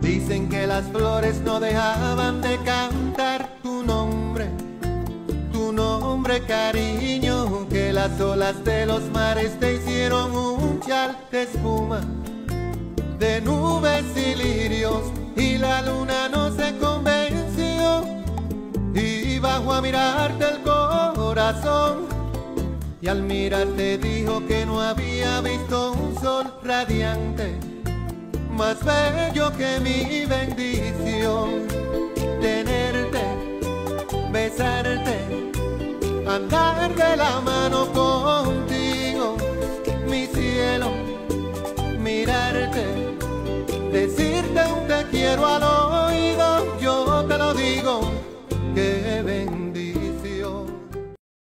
Dicen que las flores no dejaban de cantar tu nombre, tu nombre cariño, que las olas de los mares te hicieron un chal de espuma, de nubes y lirios, y la luna no se convenció, y bajó a mirarte el corazón. Y al mirarte dijo que no había visto un sol radiante más bello que mi bendición. Tenerte, besarte, andar de la mano contigo, mi cielo, mirarte, decir